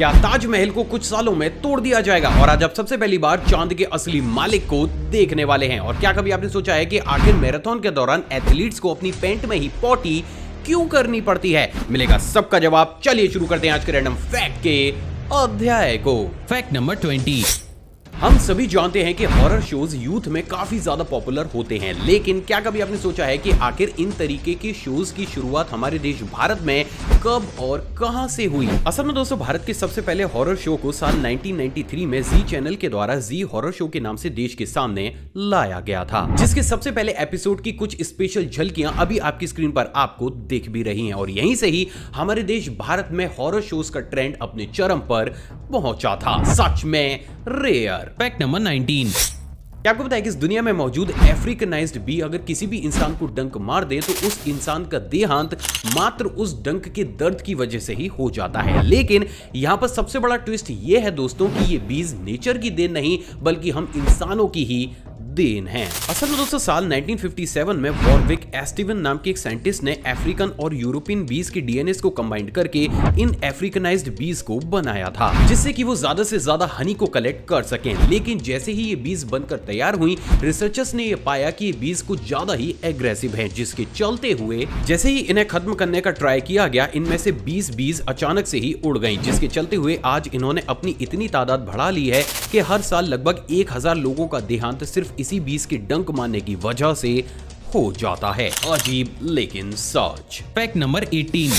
क्या ताजमहल को कुछ सालों में तोड़ दिया जाएगा? और आज आप सबसे पहली बार चाँद के असली मालिक को देखने वाले हैं। और क्या कभी आपने सोचा है कि आखिर मैराथन के दौरान एथलीट्स को अपनी पेंट में ही पॉटी क्यों करनी पड़ती है? मिलेगा सबका जवाब। चलिए शुरू करते हैं आज के रैंडम फैक्ट के अध्याय को। फैक्ट नंबर ट्वेंटी हम सभी जानते हैं कि हॉरर शोज़ यूथ में काफ़ी ज़्यादा पॉपुलर होते हैं, लेकिन क्या कभी आपने सोचा है कि आखिर इन तरीके के शोज़ की शुरुआत हमारे देश भारत में कब और कहाँ से हुई? असल में दोस्तों, भारत के सबसे पहले हॉरर शो को साल 1993 में जी चैनल के द्वारा जी हॉरर शो के नाम से देश के सामने लाया गया था, जिसके सबसे पहले एपिसोड की कुछ स्पेशल झलकियाँ अभी आपकी स्क्रीन पर आपको दिख भी रही है, और यहीं से ही हमारे देश भारत में हॉरर शोज़ का ट्रेंड अपने चरम पर पहुँचा था, सच में रेयर फैक्ट नंबर 19 क्या आपको बताया कि इस दुनिया में मौजूद अफ्रीकनाइज्ड बी अगर किसी भी इंसान को डंक मार दे तो उस इंसान का देहांत मात्र उस डंक के दर्द की वजह से ही हो जाता है। लेकिन यहाँ पर सबसे बड़ा ट्विस्ट ये है दोस्तों कि ये बीज नेचर की देन नहीं, बल्कि हम इंसानों की ही देन है। असल में दोस्तों, साल 1957 में वॉरविक एस्टिवन नाम के एक साइंटिस्ट ने अफ्रीकन और यूरोपियन बीज के डीएनए को कंबाइंड करके इन अफ्रीकनाइज्ड बीज को बनाया था, जिससे कि वो ज़्यादा से ज़्यादा हनी को कलेक्ट कर सकें। लेकिन जैसे ही ये बीज बनकर तैयार हुई रिसर्चर्स ने ये पाया की ये बीज कुछ ज़्यादा ही एग्रेसिव है, जिसके चलते हुए जैसे ही इन्हें खत्म करने का ट्राई किया गया, इनमें से 20 बीज अचानक से ही उड़ गई, जिसके चलते हुए आज इन्होंने अपनी इतनी तादाद बढ़ा ली है की हर साल लगभग एक हज़ार लोगों का देहांत सिर्फ़ इसी बीस के डंक मारने की वजह से हो जाता है। अजीब लेकिन सच। फैक्ट नंबर 18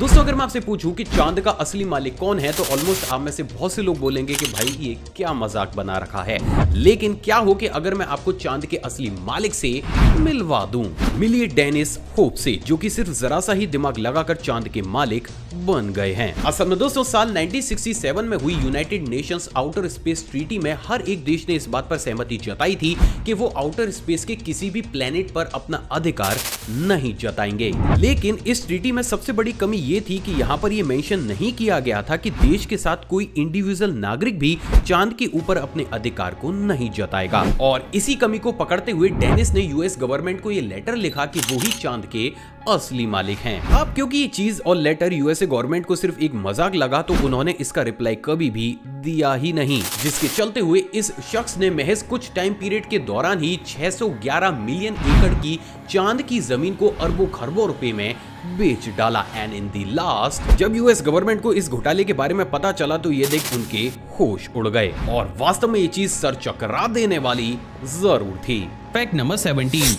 दोस्तों, अगर मैं आपसे पूछूँ कि चाँद का असली मालिक कौन है तो ऑलमोस्ट आप में से बहुत से लोग बोलेंगे कि भाई, ये क्या मज़ाक बना रखा है। लेकिन क्या हो कि अगर मैं आपको चाँद के असली मालिक से मिलवा दूँ, मिलिए डेनिस होप से, जो कि सिर्फ़ जरा सा ही दिमाग लगाकर चाँद के मालिक बन गए हैं। असल में दोस्तों, साल 1967 में हुई United Nations outer space treaty में हर एक देश ने इस बात पर सहमति जताई थी कि वो आउटर स्पेस के किसी भी प्लेनेट पर अपना अधिकार नहीं जताएँगे। लेकिन इस ट्रीटी में सबसे बड़ी कमी ये थी कि यहाँ पर ये मेंशन नहीं किया गया था कि देश के साथ कोई इंडिविजुअल नागरिक भी चाँद के ऊपर अपने अधिकार को नहीं जताएगा। और इसी कमी को पकड़ते हुए डेनिस ने यूएस गवर्नमेंट को ये लेटर लिखा कि वो ही चाँद के असली मालिक हैं। अब क्योंकि ये चीज़ और लेटर यूएसए गवर्नमेंट को सिर्फ़ एक मज़ाक लगा तो उन्होंने इसका रिप्लाई कभी भी दिया ही नहीं। जिसके चलते हुए इस शख्स ने महज कुछ टाइम पीरियड के दौरान ही 611 मिलियन एकड़ की चाँद की ज़मीन को अरबों खरबों रुपए में बेच डाला। एंड इन दी लास्ट जब यूएस गवर्नमेंट को इस घोटाले के बारे में पता चला तो ये देख उनके होश उड़ गए। और वास्तव में ये चीज़ सर चकरा देने वाली ज़रूर थी। फैक्ट नंबर 17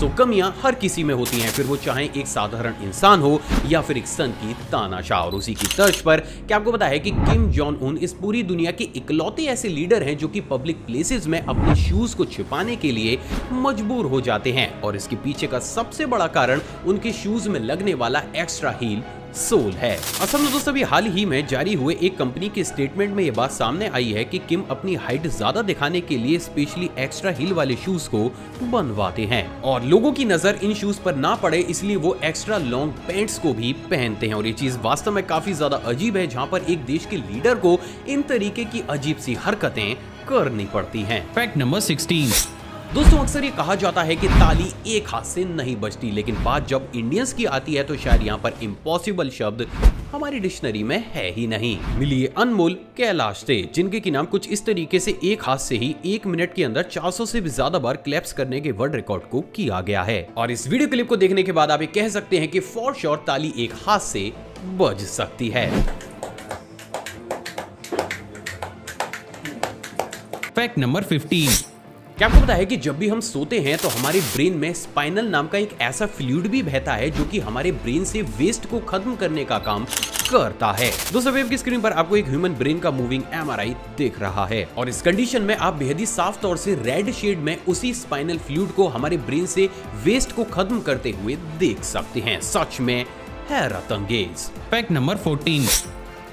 दोस्तों कमियाँ हर किसी में होती हैं। फिर वो चाहे एक साधारण इंसान हो या फिर एक सन की तानाशाह। और उसी की तर्ज पर क्या आपको पता है कि किम जॉन उन इस पूरी दुनिया के इकलौते ऐसे लीडर हैं जो कि पब्लिक प्लेसेस में अपने शूज़ को छिपाने के लिए मजबूर हो जाते हैं। और इसके पीछे का सबसे बड़ा कारण उनके शूज़ में लगने वाला एक्स्ट्रा हील सोल है। असल में दोस्तों अभी हाल ही में जारी हुए एक कंपनी के स्टेटमेंट में ये बात सामने आई है कि किम अपनी हाइट ज़्यादा दिखाने के लिए स्पेशली एक्स्ट्रा हील वाले शूज़ को बनवाते हैं। और लोगों की नज़र इन शूज़ पर ना पड़े, इसलिए वो एक्स्ट्रा लॉन्ग पैंट्स को भी पहनते हैं। और ये चीज़ वास्तव में काफ़ी ज़्यादा अजीब है, जहाँ पर एक देश के लीडर को इन तरीके की अजीब सी हरकतें करनी पड़ती है। फैक्ट नंबर 16 दोस्तों, अक्सर ये कहा जाता है कि ताली एक हाथ से नहीं बजती, लेकिन बात जब इंडियंस की आती है तो शायद यहाँ पर इम्पॉसिबल शब्द हमारी डिक्शनरी में है ही नहीं। मिलिए अनमोल कैलाश से, जिनके की नाम कुछ इस तरीके से एक हाथ से ही एक मिनट के अंदर 400 से भी ज़्यादा बार क्लैप्स करने के वर्ल्ड रिकॉर्ड को किया गया है। और इस वीडियो क्लिप को देखने के बाद आप ये कह सकते हैं की फॉर श्योर ताली एक हाथ से बज सकती है। फैक्ट नंबर 15 क्या आपको पता है कि जब भी हम सोते हैं तो हमारे ब्रेन में स्पाइनल नाम का एक ऐसा फ्लूड भी बहता है जो कि हमारे ब्रेन से वेस्ट को खत्म करने का काम करता है। दोस्तों, वेब की स्क्रीन पर आपको एक ह्यूमन ब्रेन का मूविंग एमआरआई दिख रहा है और इस कंडीशन में आप बेहद ही साफ़ तौर से रेड शेड में उसी स्पाइनल फ्लूड को हमारे ब्रेन से वेस्ट को खत्म करते हुए देख सकते हैं। सच में हैरत अंगेज। फैक्ट नंबर 14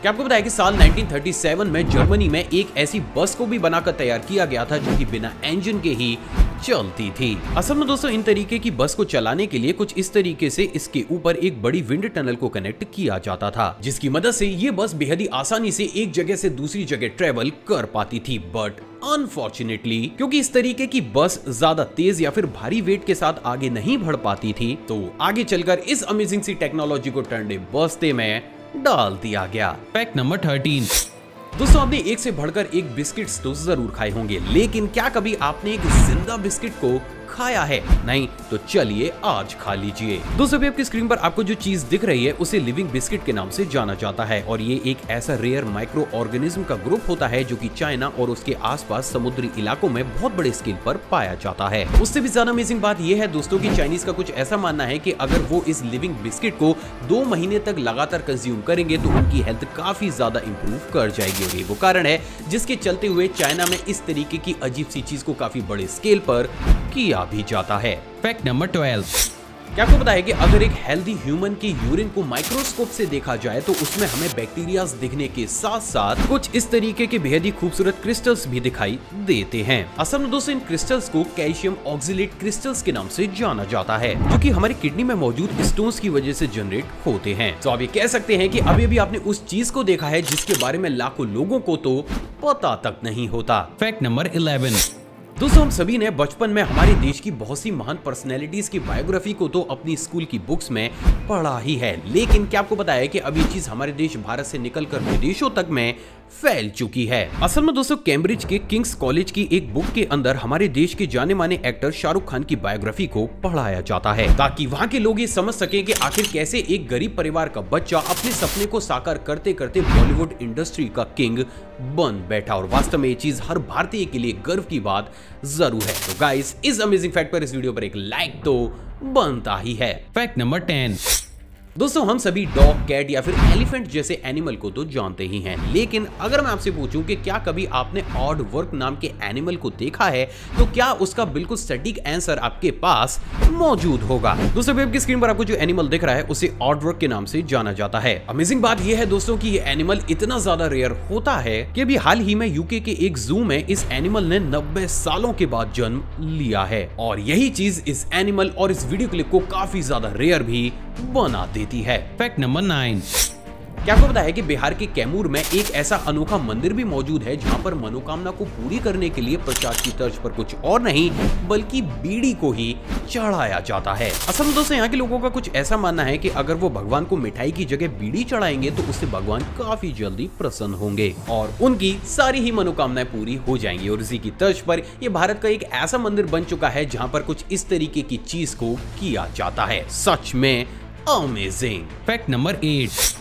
क्या आपको बताया कि साल 1937 में जर्मनी में एक ऐसी बस को भी बनाकर तैयार किया गया था जो कि बिना इंजन के ही चलती थी? असल में दोस्तों, इन तरीके की बस को चलाने के लिए कुछ इस तरीके से इसके ऊपर एक बड़ी विंड टनल को कनेक्ट किया जाता था, जिसकी मदद से ये बस बेहद ही आसानी से एक जगह से दूसरी जगह ट्रेवल कर पाती थी। बट अनफॉर्चुनेटली क्योंकि इस तरीके की बस ज़्यादा तेज या फिर भारी वेट के साथ आगे नहीं बढ़ पाती थी तो आगे चलकर इस अमेजिंग सी टेक्नोलॉजी को टर्न बसते में डाल दिया गया। फैक्ट नंबर थर्टीन दोस्तों आपने एक से बढ़कर एक बिस्किट तो ज़रूर खाए होंगे लेकिन क्या कभी आपने एक ज़िंदा बिस्किट को खाया है। नहीं तो चलिए आज खा लीजिए। दोस्तों अभी आपकी स्क्रीन पर आपको जो चीज़ दिख रही है, उसे लिविंग बिस्किट के नाम से जाना जाता है। और ये एक ऐसा रेयर माइक्रो ऑर्गेनिज्म का ग्रुप होता है, जो कि चाइना और उसके आसपास समुद्री इलाकों में बहुत बड़े स्केल पर पाया जाता है। उससे भी ज़्यादा अमेजिंग बात यह है दोस्तों की चाइनीज़ का कुछ ऐसा मानना है की अगर वो इस लिविंग बिस्किट को दो महीने तक लगातार कंज्यूम करेंगे तो उनकी हेल्थ काफ़ी ज़्यादा इंप्रूव कर जाएगी। और ये वो कारण है, जिसके चलते हुए चाइना में इस तरीके की अजीब सी चीज़ को काफ़ी बड़े स्केल पर किया भी जाता है। फैक्ट नंबर ट्वेल्व क्या आपको पता है कि अगर एक हेल्दी ह्यूमन की यूरिन को माइक्रोस्कोप से देखा जाए तो उसमें हमें बैक्टीरिया दिखने के साथ साथ कुछ इस तरीके के बेहद ही खूबसूरत क्रिस्टल्स भी दिखाई देते हैं। असल में दोस्तों इन क्रिस्टल्स को कैल्शियम ऑक्सिलेट क्रिस्टल्स के नाम से जाना जाता है जो कि हमारी किडनी में मौजूद स्टोन्स की वजह से जनरेट होते हैं। तो आप ये कह सकते हैं कि अभी अभी आपने उस चीज़ को देखा है जिसके बारे में लाखों लोगों को तो पता तक नहीं होता। फैक्ट नंबर इलेवन दोस्तों, हम सभी ने बचपन में हमारे देश की बहुत सी महान पर्सनैलिटीज की बायोग्राफी को तो अपनी स्कूल की बुक्स में पढ़ा ही है। लेकिन क्या आपको पता है कि अब ये चीज़ हमारे देश, भारत से निकलकर विदेशों तक में फैल चुकी है? असल में दोस्तों कैम्ब्रिज के किंग्स कॉलेज की एक बुक के अंदर हमारे देश के जाने माने एक्टर शाहरुख खान की बायोग्राफी को पढ़ाया जाता है, ताकि वहाँ के लोग ये समझ सके की आखिर कैसे एक गरीब परिवार का बच्चा अपने सपने को साकार करते करते बॉलीवुड इंडस्ट्री का किंग बन बैठा और वास्तव में ये चीज़ हर भारतीय के लिए गर्व की बात ज़रूर है। तो गाइस इस अमेजिंग फैक्ट पर इस वीडियो पर एक लाइक तो बनता ही है। फैक्ट नंबर टेन दोस्तों, हम सभी डॉग, कैट या फिर एलिफेंट जैसे एनिमल को तो जानते ही हैं। लेकिन अगर मैं आपसे पूछूँ कि क्या कभी आपने ऑड वर्क नाम के एनिमल को देखा है तो क्या उसका बिल्कुल सटीक आंसर आपके पास मौजूद होगा? दोस्तों वेब की स्क्रीन पर आपको जो एनिमल दिख रहा है, उसे ऑड वर्क के नाम से जाना जाता है। अमेजिंग बात यह है दोस्तों की ये एनिमल इतना ज़्यादा रेयर होता है की अभी हाल ही में यूके के एक जू में इस एनिमल ने नब्बे सालों के बाद जन्म लिया है। और यही चीज़ इस एनिमल और इस वीडियो क्लिप को काफ़ी ज़्यादा रेयर भी बना देती है। फैक्ट नंबर नाइन क्या आपको पता है कि बिहार के कैमूर में एक ऐसा अनोखा मंदिर भी मौजूद है जहाँ पर मनोकामना को पूरी करने के लिए प्रसाद की तर्ज पर कुछ और नहीं बल्कि बीड़ी को ही चढ़ाया जाता है। असल में दोस्तों यहाँ के लोगों का कुछ ऐसा मानना है कि अगर वो भगवान को मिठाई की जगह बीड़ी चढ़ाएँगे तो उससे भगवान काफ़ी जल्दी प्रसन्न होंगे और उनकी सारी ही मनोकामनाएँ पूरी हो जाएँगी। और इसी की तर्ज पर यह भारत का एक ऐसा मंदिर बन चुका है जहाँ पर कुछ इस तरीके की चीज़ को किया जाता है। सच में अमेजिंग फैक्ट नंबर एट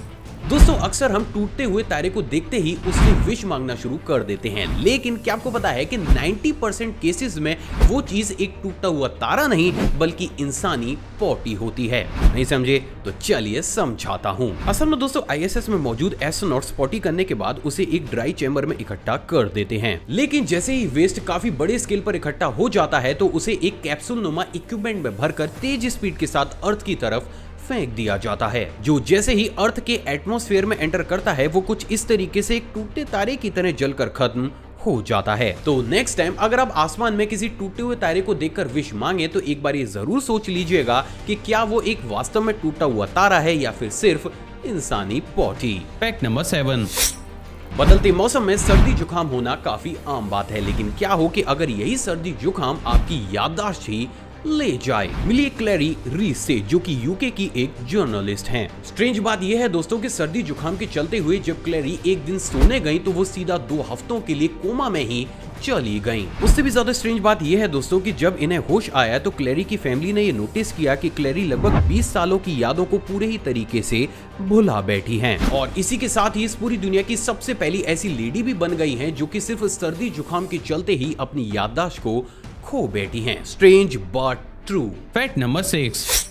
दोस्तों अक्सर हम टूटते हुए तारे को देखते ही उससे विश मांगना शुरू कर देते हैं। लेकिन क्या आपको पता है कि 90 परसेंट केसेस में वो चीज़ एक टूटता हुआ तारा नहीं बल्कि इंसानी पॉटी होती है। नहीं समझे? तो चलिए समझाता हूँ। असल में दोस्तों आईएसएस में मौजूद एस्ट्रोनॉट्स पॉटी करने के बाद उसे एक ड्राई चैम्बर में इकट्ठा कर देते हैं। लेकिन जैसे ही वेस्ट काफ़ी बड़े स्केल पर इकट्ठा हो जाता है तो उसे एक कैप्सूल नुमा इक्विपमेंट में भरकर तेज स्पीड के साथ अर्थ की तरफ़ फेंक दिया जाता है। जो जैसे ही अर्थ के एटमोस्फेयर में एंटर करता है वो कुछ इस तरीके से एक टूटे तारे की तरह जलकर खत्म हो जाता है। तो नेक्स्ट टाइम अगर आप आसमान में किसी टूटे हुए तारे को देखकर विश मांगे तो एक बार ये ज़रूर सोच लीजिएगा कि क्या वो एक वास्तव में टूटा हुआ तारा है या फिर सिर्फ़ इंसानी पॉटी फैक्ट नंबर सेवन बदलते मौसम में सर्दी जुकाम होना काफ़ी आम बात है लेकिन क्या हो कि अगर यही सर्दी जुकाम आपकी याददाश्त ही ले जाए मिली क्लैरी रीस से, जो कि यूके की एक जर्नलिस्ट हैं। स्ट्रेंज बात यह है दोस्तों कि सर्दी जुकाम के चलते हुए जब क्लैरी एक दिन सोने गई तो वो सीधा दो हफ्तों के लिए कोमा में ही चली गईं। उससे भी ज़्यादा स्ट्रेंज बात यह है दोस्तों कि जब इन्हें होश आया तो क्लेरी की फैमिली ने ये नोटिस किया कि क्लेरी लगभग 20 सालों की यादों को पूरे ही तरीके से भुला बैठी हैं और इसी के साथ ही इस पूरी दुनिया की सबसे पहली ऐसी लेडी भी बन गई हैं, जो कि सिर्फ़ सर्दी जुकाम के चलते ही अपनी याददाश्त को खो बैठी हैं। Strange but true fact number six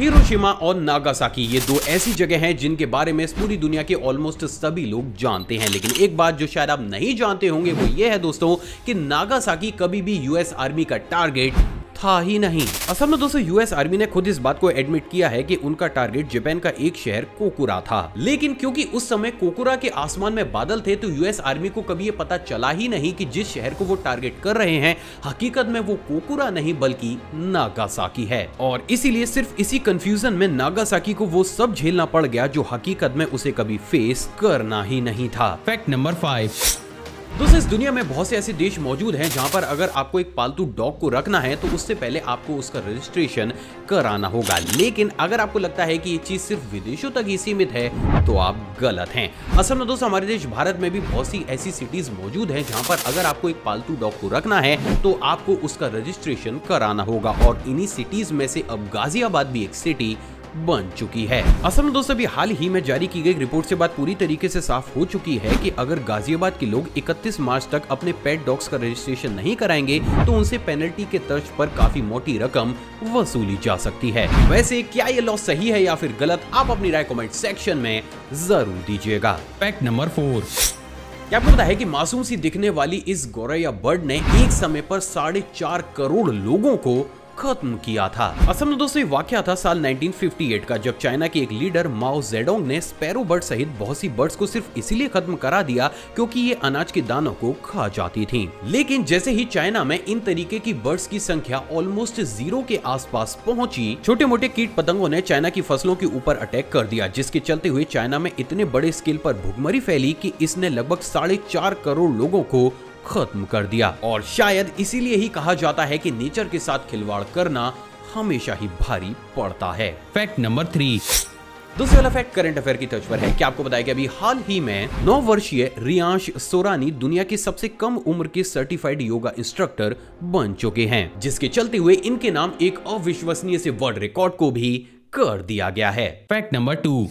Hiroshima और नागासाकी ये दो ऐसी जगह हैं जिनके बारे में पूरी दुनिया के ऑलमोस्ट सभी लोग जानते हैं। लेकिन एक बात जो शायद आप नहीं जानते होंगे वो ये है दोस्तों कि नागासाकी कभी भी यूएस आर्मी का टारगेट था ही नहीं। असल में दोस्तों यूएस आर्मी ने खुद इस बात को एडमिट किया है कि उनका टारगेट जापान का एक शहर कोकुरा था। लेकिन क्योंकि उस समय कोकुरा के आसमान में बादल थे तो यूएस आर्मी को कभी ये पता चला ही नहीं कि जिस शहर को वो टारगेट कर रहे हैं, हकीकत में वो कोकुरा नहीं, बल्कि नागासाकी है। और इसीलिए सिर्फ़ इसी कंफ्यूजन में नागासाकी को वो सब झेलना पड़ गया, जो हकीकत में उसे कभी फेस करना ही नहीं था। फैक्ट नंबर फाइव दोस्तों इस दुनिया में बहुत से ऐसे देश मौजूद हैं जहाँ पर अगर आपको एक पालतू डॉग को रखना है तो उससे पहले आपको उसका रजिस्ट्रेशन कराना होगा। लेकिन अगर आपको लगता है कि ये चीज़ सिर्फ़ विदेशों तक ही सीमित है तो आप गलत हैं। असल में दोस्तों, हमारे देश भारत में भी बहुत सी ऐसी सिटीज़ मौजूद हैं जहाँ पर अगर आपको एक पालतू डॉग को रखना है तो आपको उसका रजिस्ट्रेशन कराना होगा। और इन्हीं सिटीज़ में से अब गाजियाबाद भी एक सिटी बन चुकी है। असल में दोस्तों अभी हाल ही में जारी की गई रिपोर्ट से बात पूरी तरीके से साफ़ हो चुकी है कि अगर गाजियाबाद के लोग 31 मार्च तक अपने पेट डॉग्स का रजिस्ट्रेशन नहीं कराएँगे तो उनसे पेनल्टी के तर्ज पर काफ़ी मोटी रकम वसूली जा सकती है। वैसे क्या ये लॉ सही है या फिर गलत आप अपनी राय कमेंट सेक्शन में ज़रूर दीजिएगा। फैक्ट नंबर फोर क्या आपको पता है कि मासूम सी दिखने वाली इस गौरैया बर्ड ने एक समय पर साढ़े चार करोड़ लोगों को खत्म किया था। असल में दोस्तों वाक्य था साल 1958 का, जब चाइना के एक लीडर माओ जेडोंग ने स्पैरो बर्ड सहित बहुत सी बर्ड्स को सिर्फ़ इसीलिए खत्म करा दिया क्योंकि ये अनाज के दानों को खा जाती थी। लेकिन जैसे ही चाइना में इन तरीके की बर्ड्स की संख्या ऑलमोस्ट ज़ीरो के आसपास पहुँची छोटे मोटे कीट पतंगों ने चाइना की फ़सलों के ऊपर अटैक कर दिया, जिसके चलते हुए चाइना में इतने बड़े स्केल पर भुखमरी फैली की इसने लगभग साढ़े चार करोड़ लोगों को खत्म कर दिया। और शायद इसीलिए ही कहा जाता है कि नेचर के साथ खिलवाड़ करना हमेशा ही भारी पड़ता है। Fact number three. दूसरा वाला फैक्ट करंट अफेयर की तर्ज पर है। क्या आपको बताया कि अभी हाल ही में नौ वर्षीय रियांश सोरानी दुनिया की सबसे कम उम्र के सर्टिफाइड योगा इंस्ट्रक्टर बन चुके हैं, जिसके चलते हुए इनके नाम एक अविश्वसनीय से वर्ल्ड रिकॉर्ड को भी कर दिया गया है। Fact number two.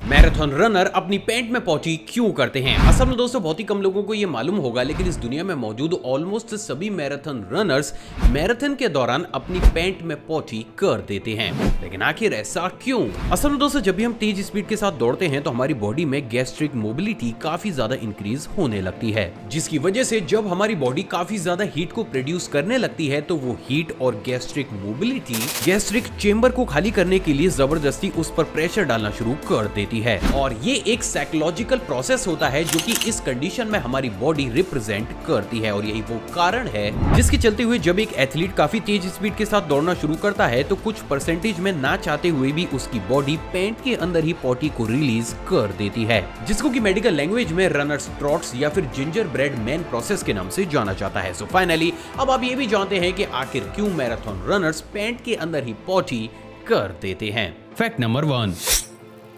Marathon runner अपनी पैंट में पहुँची, क्यों करते हैं? असल में दोस्तों, बहुत ही कम लोगों को यह मालूम होगा, लेकिन इस दुनिया में मौजूद ऑलमोस्ट सभी मैराथन रनर्स मैराथन के दौरान अपनी पैंट में पहुँची, कर देते हैं। लेकिन आखिर ऐसा क्यों? असल में दोस्तों, जब भी हम तेज स्पीड के साथ दौड़ते हैं तो हमारी बॉडी में गैस्ट्रिक मोबिलिटी काफ़ी ज़्यादा इंक्रीज होने लगती है। जिसकी वजह से जब हमारी बॉडी काफ़ी ज़्यादा हीट को प्रोड्यूस करने लगती है तो वो हीट और गैस्ट्रिक मोबिलिटी गैस्ट्रिक चेंबर को खाली करने के लिए ज़बरदस्ती उस पर प्रेशर डालना शुरू कर देती देती है। और ये एक साइकोलॉजिकल प्रोसेस होता है जो कि इस कंडीशन में हमारी बॉडी रिप्रेजेंट करती है। और यही वो कारण है जिसके चलते हुए जब एक एथलीट काफ़ी तेज स्पीड के साथ दौड़ना शुरू करता है तो कुछ परसेंटेज में ना चाहते हुए भी उसकी बॉडी पेंट के अंदर ही पॉटी को रिलीज़ कर देती है, जिसको की मेडिकल लैंग्वेज में रनर्स ट्रॉट्स या फिर जिंजर ब्रेड मैन प्रोसेस के नाम से जाना जाता है। सो so फाइनली अब आप ये भी जानते हैं कि आखिर क्यों मैराथन रनर्स पेंट के अंदर ही पॉटी कर देते हैं। फैक्ट नंबर वन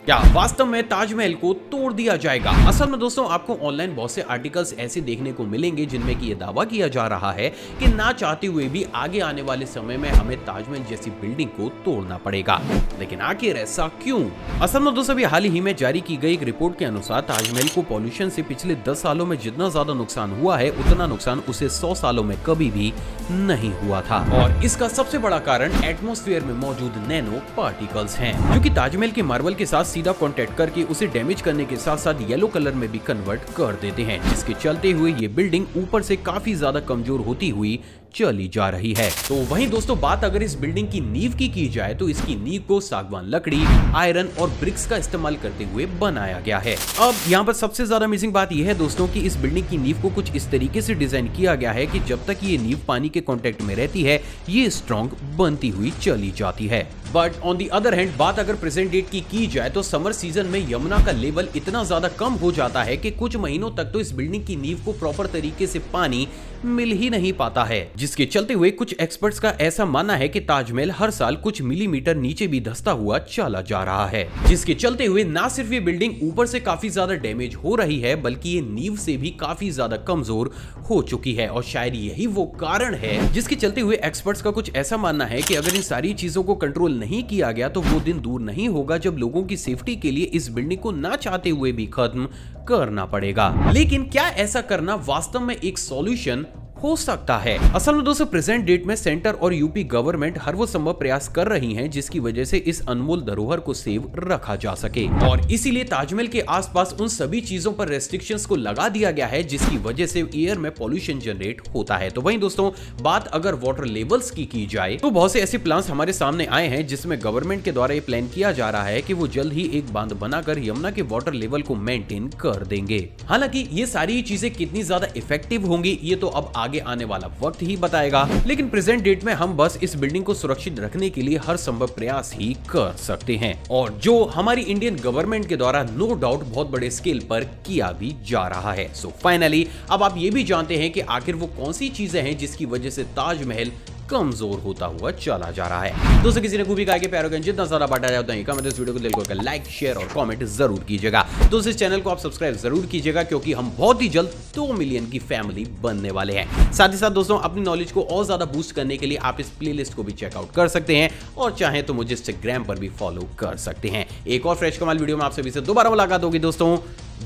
क्या वास्तव में ताजमहल को तोड़ दिया जाएगा? असल में दोस्तों, आपको ऑनलाइन बहुत से आर्टिकल्स ऐसे देखने को मिलेंगे जिनमें कि यह दावा किया जा रहा है कि ना चाहते हुए भी आगे आने वाले समय में हमें ताजमहल जैसी बिल्डिंग को तोड़ना पड़ेगा। लेकिन आखिर ऐसा क्यों? असल में दोस्तों, अभी हाल ही में जारी की गई एक रिपोर्ट के अनुसार ताजमहल को पॉल्यूशन से पिछले दस सालों में जितना ज़्यादा नुकसान हुआ है, उतना नुकसान उसे सौ सालों में कभी भी नहीं हुआ था। और इसका सबसे बड़ा कारण एटमोस्फेयर में मौजूद नैनो पार्टिकल्स है, जो की ताजमहल के मार्बल के साथ सीधा कॉन्टेक्ट करके उसे डैमेज करने के साथ साथ येलो कलर में भी कन्वर्ट कर देते हैं, जिसके चलते हुए ये बिल्डिंग ऊपर से काफ़ी ज़्यादा कमज़ोर होती हुई चली जा रही है। तो वहीं दोस्तों, बात अगर इस बिल्डिंग की नींव की की जाए तो इसकी नींव को सागवान लकड़ी आयरन और ब्रिक्स का इस्तेमाल करते हुए बनाया गया है। अब यहाँ पर सबसे ज़्यादा अमेजिंग बात यह है दोस्तों कि इस बिल्डिंग की नींव को कुछ इस तरीके से डिज़ाइन किया गया है कि जब तक ये नींव पानी के कॉन्टेक्ट में रहती है, ये स्ट्रॉन्ग बनती हुई चली जाती है। But on the other hand बात अगर प्रेजेंट डेट की की जाए तो समर सीज़न में यमुना का लेवल इतना ज़्यादा कम हो जाता है कि कुछ महीनों तक तो इस बिल्डिंग की नींव को प्रॉपर तरीके से पानी मिल ही नहीं पाता है। जिसके चलते हुए कुछ एक्सपर्ट्स का ऐसा मानना है कि ताजमहल हर साल कुछ मिलीमीटर नीचे भी धसता हुआ चला जा रहा है। जिसके चलते हुए ना सिर्फ़ ये बिल्डिंग ऊपर से काफ़ी ज़्यादा डैमेज हो रही है, बल्कि ये नींव से भी काफ़ी ज़्यादा कमज़ोर हो चुकी है। और शायद यही वो कारण है जिसके चलते हुए एक्सपर्ट्स का कुछ ऐसा मानना है कि अगर इन सारी चीज़ों को कंट्रोल नहीं किया गया तो वो दिन दूर नहीं होगा जब लोगों की सेफ्टी के लिए इस बिल्डिंग को ना चाहते हुए भी खत्म करना पड़ेगा। लेकिन क्या ऐसा करना वास्तव में एक सॉल्यूशन हो सकता है। असल में दोस्तों प्रेजेंट डेट में सेंटर और यूपी गवर्नमेंट हर वो संभव प्रयास कर रही हैं, जिसकी वजह से इस अनमोल धरोहर को सेव रखा जा सके। और इसीलिए ताजमहल के आसपास उन सभी चीज़ों पर रेस्ट्रिक्शन को लगा दिया गया है, जिसकी वजह से एयर में पॉल्यूशन जनरेट होता है। तो वही दोस्तों, बात अगर वाटर लेवल्स की की जाए तो बहुत से ऐसे प्लान हमारे सामने आए हैं, जिसमें गवर्नमेंट के द्वारा ये प्लान किया जा रहा है की वो जल्द ही एक बाँध बनाकर यमुना के वाटर लेवल को मेंटेन कर देंगे। हालाँकि ये सारी चीज़ें कितनी ज़्यादा इफ़ेक्टिव होंगी, ये तो अब आगे आगे आने वाला वक्त ही बताएगा। लेकिन प्रेजेंट डेट में हम बस इस बिल्डिंग को सुरक्षित रखने के लिए हर संभव प्रयास ही कर सकते हैं। और जो हमारी इंडियन गवर्नमेंट के द्वारा नो डाउट बहुत बड़े स्केल पर किया भी जा रहा है। सो so फाइनली अब आप ये भी जानते हैं कि आखिर वो कौन सी चीज़ें हैं जिसकी वजह से ताजमहल कमज़ोर होता हुआ चला जा रहा है। दोस्तों, किसी ने खूबी कहा कि का जितना सारा बांटा जाता है कमेंट इस वीडियो को दिल को लाइक शेयर और कमेंट ज़रूर कीजिएगा। दोस्तों, इस चैनल को आप सब्सक्राइब ज़रूर कीजिएगा क्योंकि हम बहुत ही जल्द दो मिलियन की फैमिली बनने वाले हैं। साथ ही साथ, दोस्तों, अपनी नॉलेज को और ज़्यादा बूस्ट करने के लिए आप इस प्ले को भी चेकआउट कर सकते हैं और चाहे तो मुझे इंस्टाग्राम पर भी फॉलो कर सकते हैं। एक और फ्रेश कमाल वीडियो में आप सभी से दोबारा मुलाकात होगी, दोस्तों।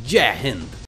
जय हिंद।